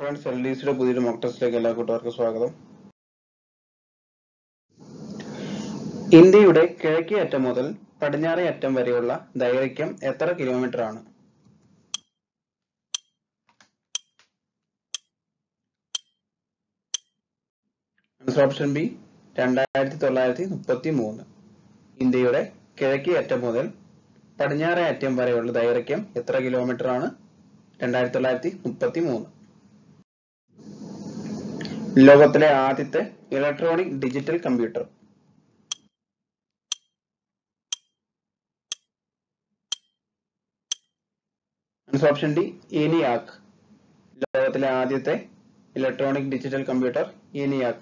Friends L D സിയുടെ പുതിയൊരു mock ടെസ്റ്റിലേക്ക് എല്ലാ കൂട്ടുകാർക്കും സ്വാഗതം. ഇന്ത്യയുടെ കിഴക്കേ അറ്റം മുതൽ പടിഞ്ഞാറേ അറ്റം വരെയുള്ള ദൈർഘ്യം എത്ര കിലോമീറ്റർ ആണ്? ആൻസർ ഓപ്ഷൻ ബി രണ്ടായിരത്തി തൊള്ളായിരത്തി മുപ്പത്തി മൂന്ന് ഇന്ത്യയുടെ കിഴക്കേ അറ്റം മുതൽ പടിഞ്ഞാറേ അറ്റം വരെയുള്ള ദൈർഘ്യം എത്ര കിലോമീറ്റർ ആണ്? രണ്ടായിരത്തി തൊള്ളായിരത്തി മുപ്പത്തി മൂന്ന് ലോകത്തിലെ ആദ്യത്തെ electronic digital computer answer option D ENIAC. ലോകത്തിലെ ആദ്യത്തെ ഇലക്ട്രോണിക് ഡിജിറ്റൽ കമ്പ്യൂട്ടർ ENIAC.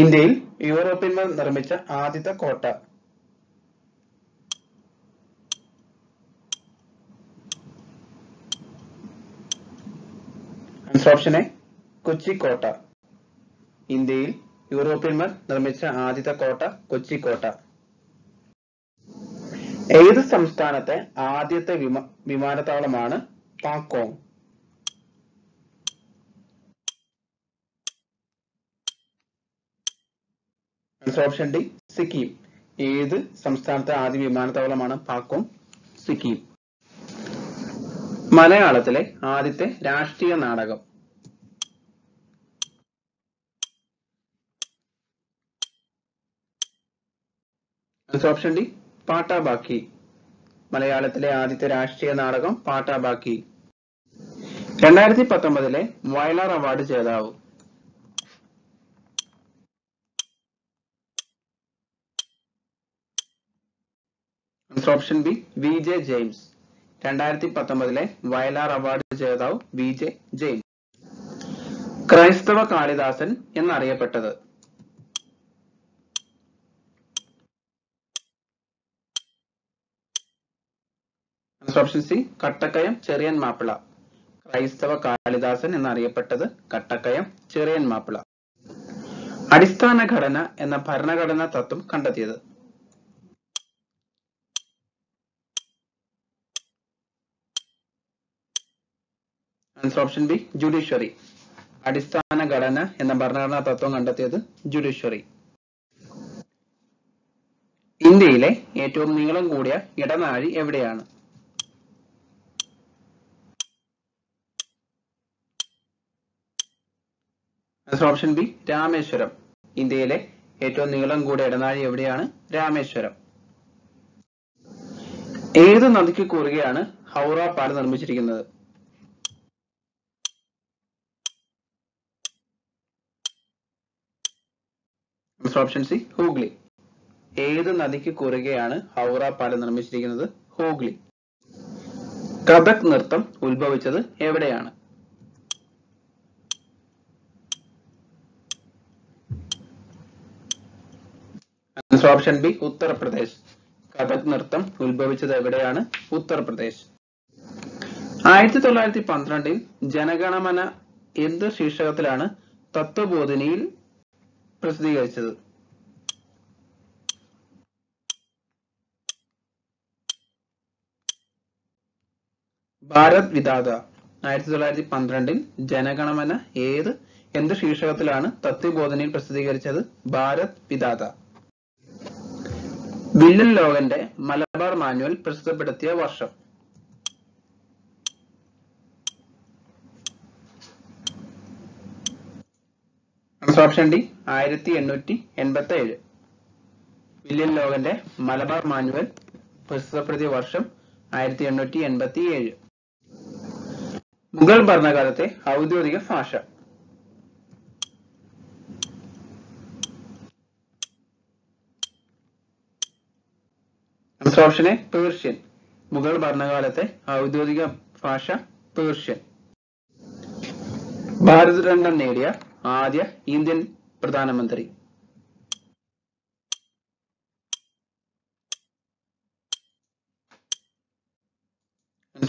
ഇന്ത്യയിൽ യൂറോപ്യന്മാർ നിർമ്മിച്ച ആദ്യത്തെ കോട്ട. ആൻസർ ഓപ്ഷൻ എ കൊച്ചി കോട്ട ഇന്ത്യയിൽ യൂറോപ്യന്മാർ നിർമ്മിച്ച ആദ്യത്തെ കോട്ട കൊച്ചി കോട്ട ഏത് സംസ്ഥാനത്തെ ആദ്യത്തെ വിമ വിമാനത്താവളമാണ് Pakyong? Answer option D Sikkim. ഏത് സംസ്ഥാനത്തെ ആദ്യ വിമാനത്താവളമാണ് പാക്കോങ്? സിക്കിം. മലയാളത്തിലെ ആദ്യത്തെ രാഷ്ട്രീയ നാടകം. Option D Pattabakki. മലയാളത്തിലെ ആദ്യത്തെ രാഷ്ട്രീയ നാടകം പാട്ടാബാക്കി. രണ്ടായിരത്തി പത്തൊമ്പതിലെ വയലാർ അവാർഡ് ജേതാവ്. Option B V J James രണ്ടായിരത്തി പത്തൊമ്പതിലെ വയലാർ അവാർഡ് ജേതാവ് വി ജെ ജെയിൻ. ക്രൈസ്തവ Kalidasan എന്നറിയപ്പെട്ടത്. Option C Kattakkayam Cherian Mappila. ക്രൈസ്തവ കാളിദാസൻ എന്നറിയപ്പെട്ടത് കട്ടക്കയം ചെറിയൻ മാപ്പിള. അടിസ്ഥാന ഘടന എന്ന ഭരണഘടനാ തത്വം കണ്ടെത്തിയത്. ആൻസർ ഓപ്ഷൻ ബി ജുഡീഷ്യറി അടിസ്ഥാന ഘടന എന്ന ഭരണഘടനാ തത്വം കണ്ടെത്തിയത് ജുഡീഷ്യറി ഇന്ത്യയിലെ ഏറ്റവും നീളം കൂടിയ ഇടനാഴി എവിടെയാണ്? Option B Rameswaram. ഇന്ത്യയിലെ ഏറ്റവും നീളം കൂടിയ ഇടനാഴി എവിടെയാണ്? രാമേശ്വരം. ഏത് നദിക്ക് കുറുകെയാണ് ഹൗറ പാലം നിർമ്മിച്ചിരിക്കുന്നത്? ആൻസർ ഓപ്ഷൻ സി ഹൂഗ്ലി ഏത് നദിക്ക് കുറുകെയാണ് ഹൗറ പാലം നിർമ്മിച്ചിരിക്കുന്നത്? ഹൂഗ്ലി കഥക് നൃത്തം ഉത്ഭവിച്ചത് എവിടെയാണ്? Answer option B Uttar Pradesh Kathak നൃത്തം ഉത്ഭവിച്ചത് എവിടെയാണ്? ഉത്തർപ്രദേശ് ആയിരത്തി തൊള്ളായിരത്തി പന്ത്രണ്ടിൽ ജനഗണമന എന്ത് ശീർഷകത്തിലാണ്? തത്വബോധിനിയിൽ പ്രസിദ്ധീകരിച്ചത്. ഭാരത് വിധാത ആയിരത്തി തൊള്ളായിരത്തി പന്ത്രണ്ടിൽ ജനഗണമന ഏത് എന്ത് ശീർഷകത്തിലാണ് തത്വബോധനയിൽ പ്രസിദ്ധീകരിച്ചത്? ഭാരത് വിധാത. വില്ലൻ ലോകന്റെ മലബാർ മാനുവൽ പ്രസിദ്ധപ്പെടുത്തിയ വർഷം. ഓപ്ഷൻ ഡി ആയിരത്തി എണ്ണൂറ്റി എൺപത്തി ഏഴ് വില്യൻ ലോകന്റെ മലബാർ മാനുവൽ പ്രസിദ്ധപ്പെടുത്തിയ വർഷം ആയിരത്തി എണ്ണൂറ്റി എൺപത്തി ഏഴ് മുഗൾ ഭരണകാലത്തെ ഔദ്യോഗിക ഭാഷ. ഓപ്ഷൻ പേർഷ്യൻ മുഗൾ ഭരണകാലത്തെ ഔദ്യോഗിക ഭാഷ പേർഷ്യൻ ഭാരതരംഗം നേടിയ ആദ്യ ഇന്ത്യൻ പ്രധാനമന്ത്രി.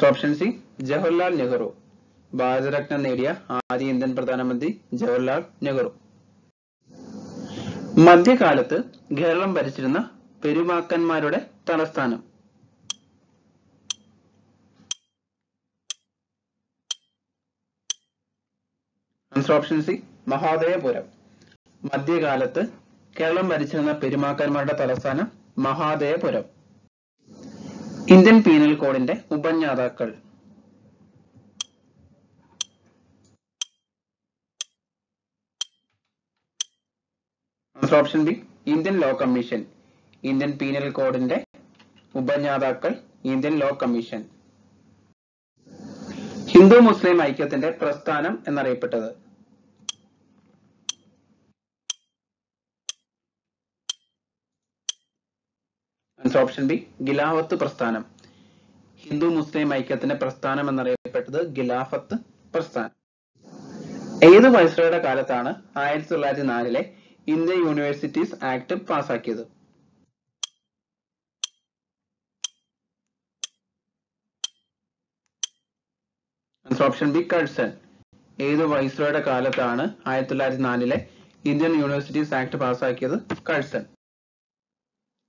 ഓപ്ഷൻ സി ജവഹർലാൽ നെഹ്റു ഭാരതരത്ന നേടിയ ആദ്യ ഇന്ത്യൻ പ്രധാനമന്ത്രി ജവഹർലാൽ നെഹ്റു മധ്യകാലത്ത് കേരളം ഭരിച്ചിരുന്ന പെരുമാക്കന്മാരുടെ തലസ്ഥാനം. Option C Mahadevapuram. മധ്യകാലത്ത് കേരളം ഭരിച്ചിരുന്ന പെരുമാക്കന്മാരുടെ തലസ്ഥാനം മഹാദേവപുരം. ഇന്ത്യൻ പീനൽ കോഡിന്റെ ഉപജ്ഞാതാക്കൾ. Option B Indian law commission Indian penal കോഡിന്റെ ഉപജ്ഞാതാക്കൾ ഇന്ത്യൻ ലോ കമ്മീഷൻ ഹിന്ദു മുസ്ലിം ഐക്യത്തിന്റെ പ്രസ്ഥാനം എന്നറിയപ്പെട്ടത്. ആൻസർ ഓപ്ഷൻ ബി ഗിലാഫത്ത് പ്രസ്ഥാനം. ഹിന്ദു മുസ്ലിം ഐക്യത്തിന്റെ പ്രസ്ഥാനം എന്നറിയപ്പെട്ടത് ഗിലാഫത്ത് പ്രസ്ഥാനം. ഏത് വൈസ്രോയുടെ കാലത്താണ് ആയിരത്തി തൊള്ളായിരത്തി നാലിലെ ഇന്ത്യൻ യൂണിവേഴ്സിറ്റീസ് ആക്ട് പാസാക്കിയത്? ആൻസർ ഓപ്ഷൻ ബി കഴ്സൺ ഏത് വൈസ്രോയുടെ കാലത്താണ് ആയിരത്തി തൊള്ളായിരത്തി നാലിലെ ഇന്ത്യൻ യൂണിവേഴ്സിറ്റീസ് ആക്ട് പാസാക്കിയത്? കഴ്സൺ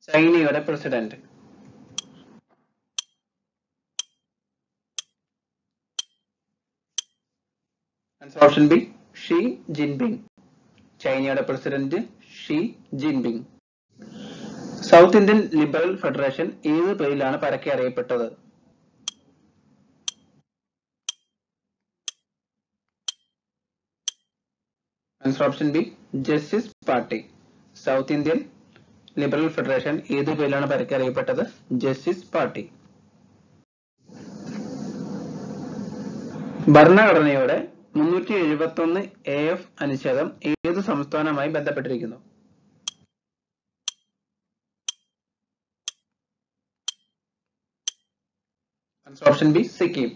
ചൈനയുടെ president. Option B Xi Jinping ചൈനയുടെ president Xi Jinping south Indian liberal federation ഏത് പേരിലാണ് പരക്കെ അറിയപ്പെട്ടത്? Answer option B justice party south Indian liberal federation ഏത് പേരിലാണ് പരക്കെ അറിയപ്പെട്ടത്? ജസ്റ്റിസ് പാർട്ടി ഭരണഘടനയുടെ മുന്നൂറ്റി എഴുപത്തി ഒന്ന് എ എഫ് അനുച്ഛേദം ഏത് സംസ്ഥാനമായി ബന്ധപ്പെട്ടിരിക്കുന്നു? ഓപ്ഷൻ ബി സിക്കിം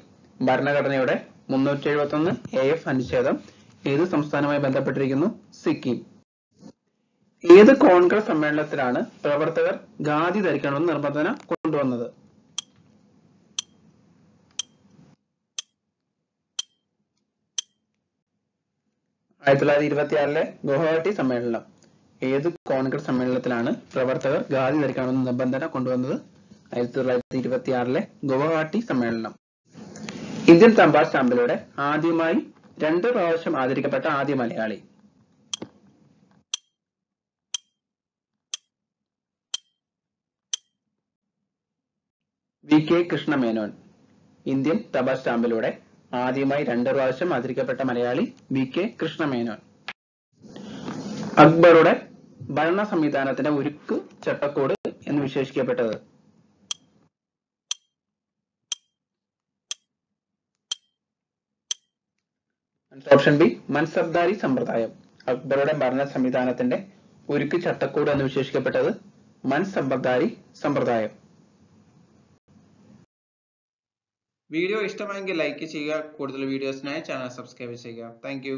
ഭരണഘടനയുടെ മുന്നൂറ്റി എഴുപത്തി ഒന്ന് എ എഫ് അനുച്ഛേദം ഏത് സംസ്ഥാനമായി ബന്ധപ്പെട്ടിരിക്കുന്നു? സിക്കിം ഏത് കോൺഗ്രസ് സമ്മേളനത്തിലാണ് പ്രവർത്തകർ ഖാദി ധരിക്കണമെന്ന് നിർബന്ധന കൊണ്ടുവന്നത്? ആയിരത്തി തൊള്ളായിരത്തി ഇരുപത്തി ആറിലെ ഗുവാഹട്ടി സമ്മേളനം. ഏത് കോൺഗ്രസ് സമ്മേളനത്തിലാണ് പ്രവർത്തകർ ഖാദി ധരിക്കണമെന്ന് നിബന്ധന കൊണ്ടുവന്നത്? ആയിരത്തി തൊള്ളായിരത്തി ഇരുപത്തി ആറിലെ ഗുവാഹട്ടി സമ്മേളനം. ഇന്ത്യൻ തമ്പാ സ്റ്റാമ്പിലൂടെ ആദ്യമായി രണ്ട് പ്രാവശ്യം ആദരിക്കപ്പെട്ട ആദ്യ മലയാളി. കെ കൃഷ്ണമേനോൻ ഇന്ത്യൻ തപാൽ സ്റ്റാമ്പിലൂടെ ആദ്യമായി രണ്ട് പ്രാവശ്യം ആദരിക്കപ്പെട്ട മലയാളി വി കെ കൃഷ്ണമേനോൻ അക്ബറുടെ ഭരണ സംവിധാനത്തിന്റെ ഉരുക്ക് ചട്ടക്കൂട് എന്ന് വിശേഷിക്കപ്പെട്ടത്. ഓപ്ഷൻ ബി മൻസബ്ദാരി സമ്പ്രദായം. അക്ബറുടെ ഭരണ സംവിധാനത്തിന്റെ ഉരുക്ക് ചട്ടക്കൂട് എന്ന് വിശേഷിക്കപ്പെട്ടത് മൻസബ്ദാരി സമ്പ്രദായം. വീഡിയോ ഇഷ്ടമായെങ്കിൽ ലൈക്ക് ചെയ്യുക കൂടുതൽ വീഡിയോസിനായി ചാനൽ സബ്സ്ക്രൈബ് ചെയ്യുക താങ്ക്